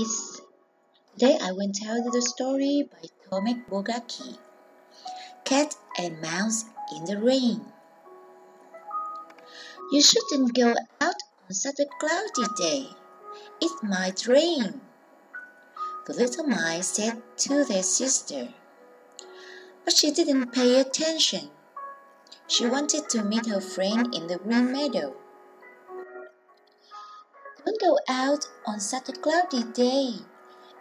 kids! Today I will tell you the story by Tomek Bogacki Cat and Mouse in the Rain. You shouldn't go out on such a cloudy day. It might rain. The little mice said to their sister. But she didn't pay attention. She wanted to meet her friend in the green meadow. Go out on such a cloudy day.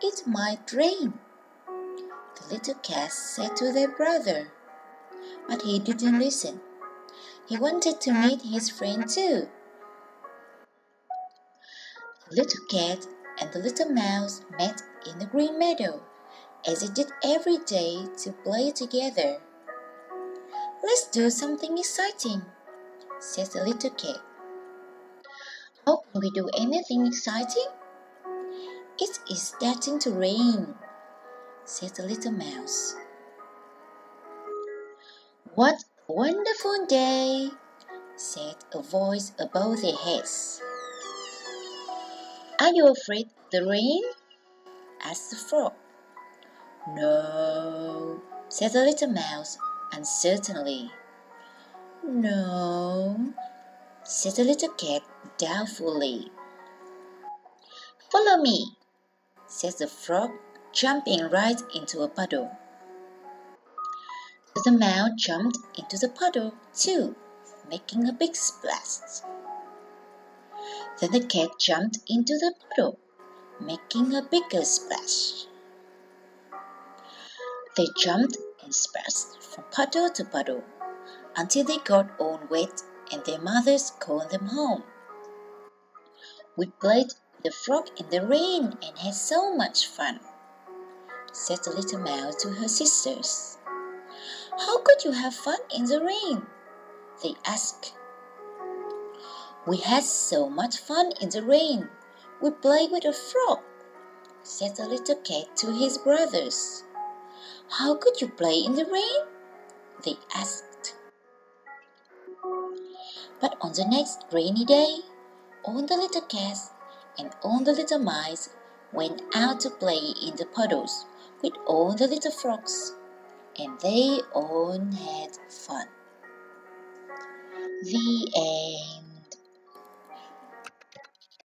It might rain. The little cats said to their brother. But he didn't listen. He wanted to meet his friend too. The little cat and the little mouse met in the green meadow, as they did every day to play together. Let's do something exciting, said the little cat. Can we do anything exciting? It is starting to rain, said the little mouse. What a wonderful day, said a voice above their heads. Are you afraid of the rain? asked the frog. No, said the little mouse uncertainly. No, said the little cat doubtfully. Follow me, said the frog, jumping right into a puddle. The mouse jumped into the puddle too, making a big splash. Then the cat jumped into the puddle, making a bigger splash. They jumped and splashed from puddle to puddle until they got all wet and their mothers called them home. We played the frog in the rain and had so much fun, said the little mouse to her sisters. How could you have fun in the rain? They asked. We had so much fun in the rain. We played with a frog, said the little cat to his brothers. How could you play in the rain? They asked. But on the next rainy day, all the little cats and all the little mice went out to play in the puddles with all the little frogs, and they all had fun. The end.